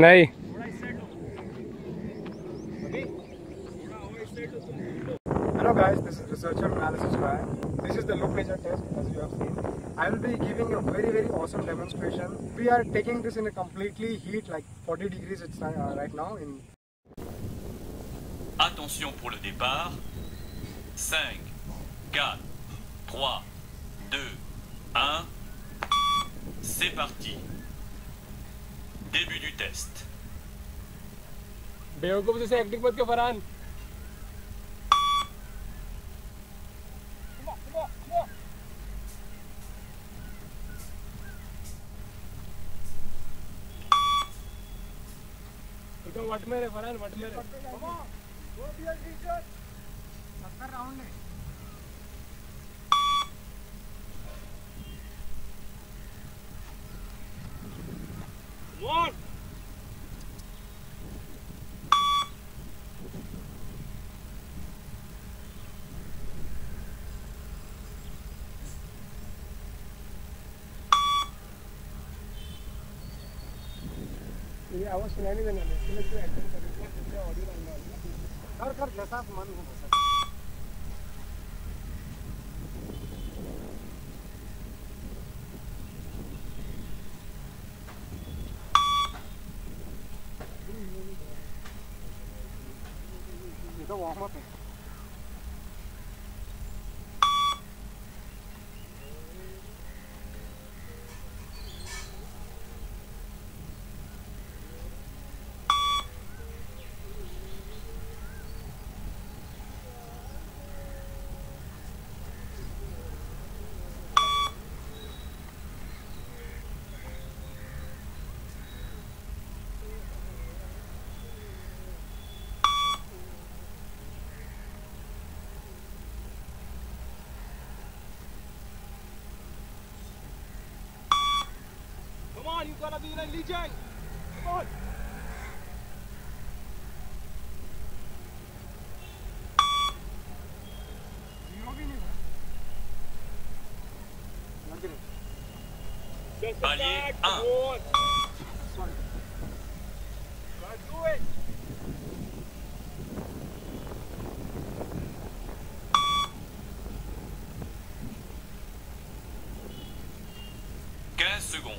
नहीं Hello guys, this is Researcher Analysis Guy. This is the low pressure test as you have seen. I will be giving a very very awesome demonstration. We are taking this in a completely heat like 40 degrees it's uh, right now. In... Attention pour le départ. 5, 4, 3, 2, 1. C'est parti. Début du test. बेवकूफ से एक्टिंग मत क्यों फरहान एकदम तो what may रे Farhan what may रे 70 राउंड है ही आवाज सुनायला देणार नाही तुला तू ॲक्शन करेल तुमच्या ऑडिओ आणणार कर कर जसाच मन होत असं warm up. on, you've be Li Jiang. Come on. Quinze secondes.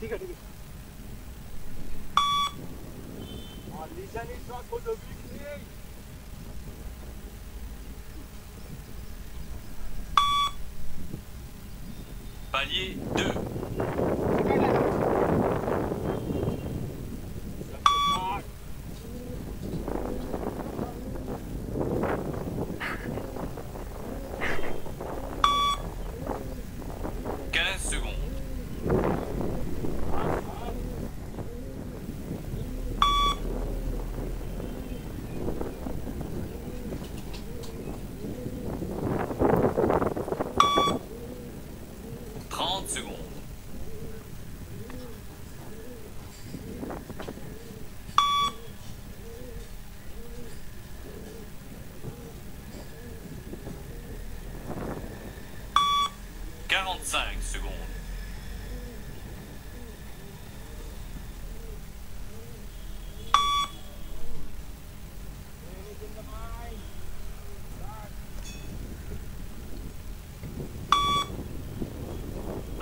ठीक है ठीक है और Palier 2. 30 secondes. secondes.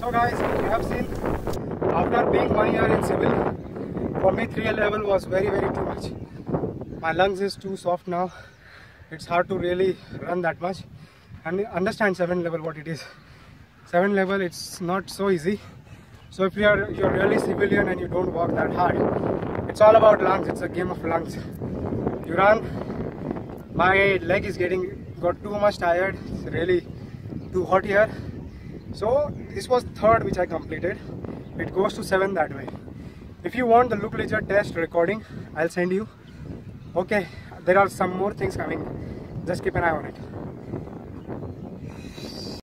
So guys, you have seen, after being one year in civil, for me 3 level was very very too much. My lungs is too soft now. It's hard to really run that much. And understand 7 level what it is. 7 level it's not so easy. So if you are you're really civilian and you don't work that hard, it's all about lungs. It's a game of lungs. You run. My leg is getting got too much tired. It's really too hot here so this was third which I completed it goes to seven that way if you want the loop laser test recording I'll send you okay there are some more things coming just keep an eye on it